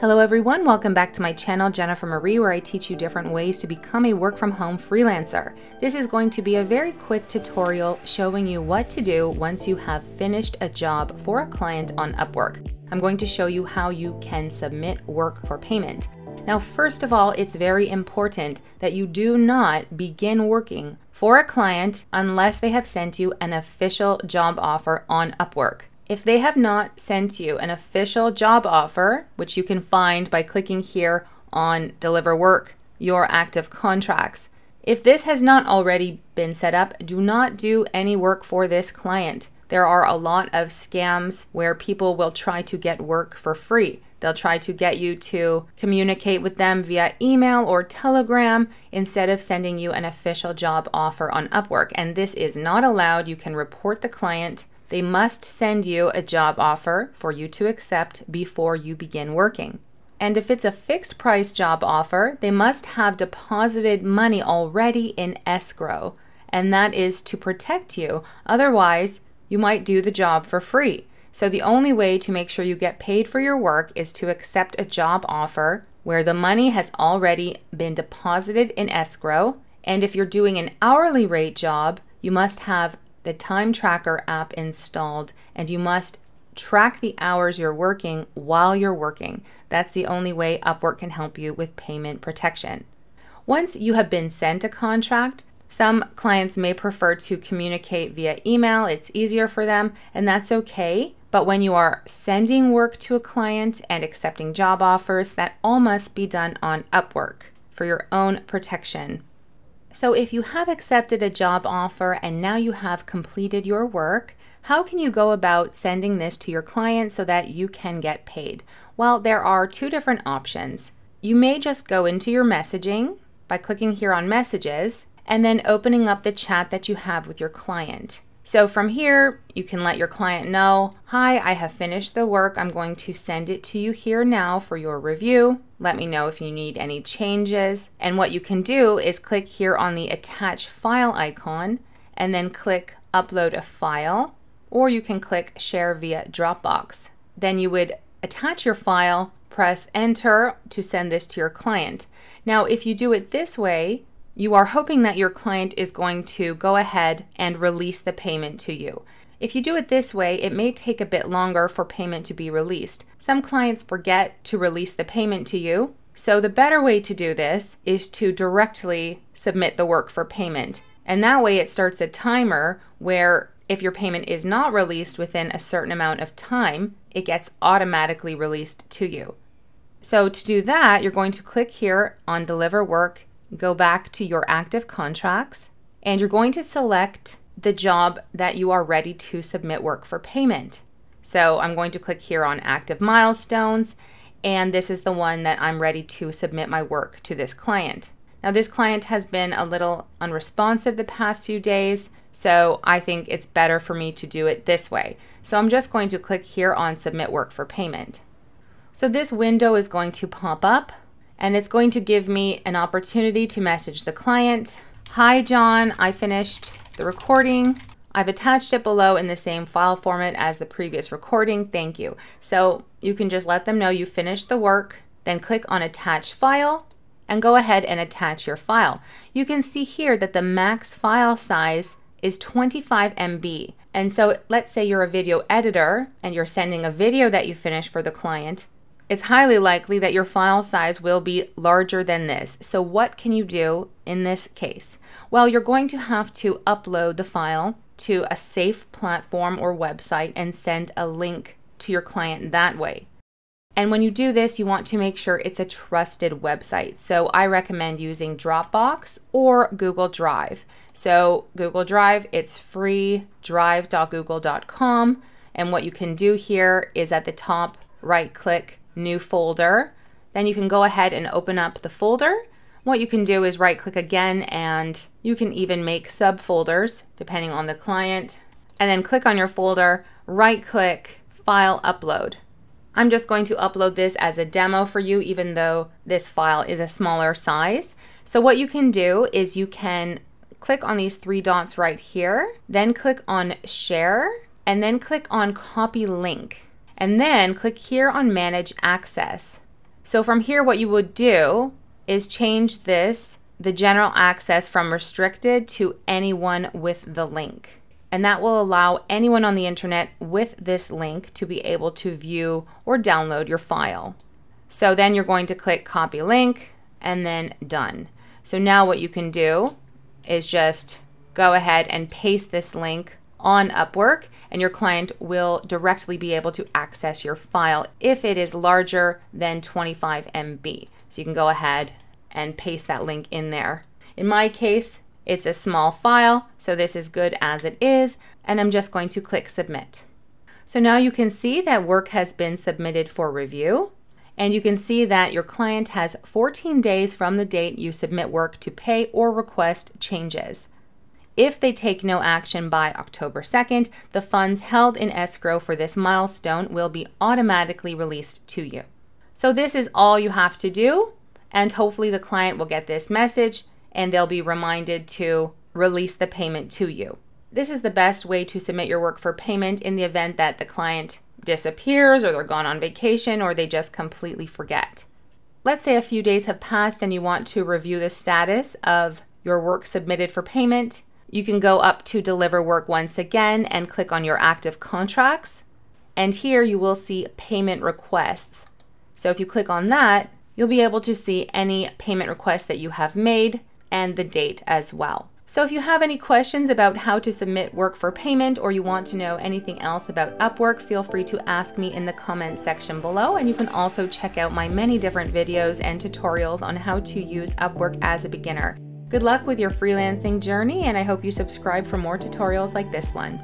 Hello everyone, welcome back to my channel Jennifer Marie where I teach you different ways to become a work from home freelancer. This is going to be a very quick tutorial showing you what to do once you have finished a job for a client on Upwork. I'm going to show you how you can submit work for payment. Now first of all, it's very important that you do not begin working for a client unless they have sent you an official job offer on Upwork. If they have not sent you an official job offer, which you can find by clicking here on Deliver Work, Your Active Contracts, if this has not already been set up, do not do any work for this client. There are a lot of scams where people will try to get work for free. They'll try to get you to communicate with them via email or telegram instead of sending you an official job offer on Upwork. And this is not allowed. You can report the client they must send you a job offer for you to accept before you begin working. And if it's a fixed price job offer, they must have deposited money already in escrow, and that is to protect you. Otherwise, you might do the job for free. So, the only way to make sure you get paid for your work is to accept a job offer where the money has already been deposited in escrow. And if you're doing an hourly rate job, you must have the Time Tracker app installed, and you must track the hours you're working while you're working. That's the only way Upwork can help you with payment protection. Once you have been sent a contract, some clients may prefer to communicate via email. It's easier for them, and that's okay. But when you are sending work to a client and accepting job offers, that all must be done on Upwork for your own protection. So, if you have accepted a job offer and now you have completed your work, how can you go about sending this to your client so that you can get paid? Well, there are two different options. You may just go into your messaging by clicking here on messages and then opening up the chat that you have with your client. So from here, you can let your client know, hi, I have finished the work. I'm going to send it to you here now for your review. Let me know if you need any changes. And what you can do is click here on the attach file icon and then click upload a file, or you can click share via Dropbox. Then you would attach your file, press enter to send this to your client. Now, if you do it this way, you are hoping that your client is going to go ahead and release the payment to you. If you do it this way, it may take a bit longer for payment to be released. Some clients forget to release the payment to you, so the better way to do this is to directly submit the work for payment. And that way it starts a timer where if your payment is not released within a certain amount of time, it gets automatically released to you. So to do that, you're going to click here on Deliver Work go back to your active contracts, and you're going to select the job that you are ready to submit work for payment. So I'm going to click here on active milestones, and this is the one that I'm ready to submit my work to this client. Now, this client has been a little unresponsive the past few days, so I think it's better for me to do it this way. So I'm just going to click here on submit work for payment. So this window is going to pop up and it's going to give me an opportunity to message the client. Hi, John, I finished the recording. I've attached it below in the same file format as the previous recording. Thank you. So you can just let them know you finished the work, then click on attach file and go ahead and attach your file. You can see here that the max file size is 25 MB. And so let's say you're a video editor and you're sending a video that you finished for the client it's highly likely that your file size will be larger than this. So what can you do in this case? Well, you're going to have to upload the file to a safe platform or website and send a link to your client that way. And when you do this, you want to make sure it's a trusted website. So I recommend using Dropbox or Google Drive. So Google Drive, it's free, drive.google.com. And what you can do here is at the top, right click new folder. Then you can go ahead and open up the folder. What you can do is right click again and you can even make subfolders depending on the client. And then click on your folder, right click, file upload. I'm just going to upload this as a demo for you even though this file is a smaller size. So what you can do is you can click on these three dots right here, then click on share, and then click on copy link and then click here on Manage Access. So from here, what you would do is change this, the general access from restricted to anyone with the link. And that will allow anyone on the internet with this link to be able to view or download your file. So then you're going to click copy link and then done. So now what you can do is just go ahead and paste this link on Upwork and your client will directly be able to access your file if it is larger than 25 MB. So you can go ahead and paste that link in there. In my case, it's a small file, so this is good as it is, and I'm just going to click submit. So now you can see that work has been submitted for review, and you can see that your client has 14 days from the date you submit work to pay or request changes. If they take no action by October 2nd, the funds held in escrow for this milestone will be automatically released to you. So this is all you have to do, and hopefully the client will get this message and they'll be reminded to release the payment to you. This is the best way to submit your work for payment in the event that the client disappears or they're gone on vacation or they just completely forget. Let's say a few days have passed and you want to review the status of your work submitted for payment. You can go up to deliver work once again and click on your active contracts. And here you will see payment requests. So if you click on that, you'll be able to see any payment requests that you have made and the date as well. So if you have any questions about how to submit work for payment or you want to know anything else about Upwork, feel free to ask me in the comment section below. And you can also check out my many different videos and tutorials on how to use Upwork as a beginner. Good luck with your freelancing journey, and I hope you subscribe for more tutorials like this one.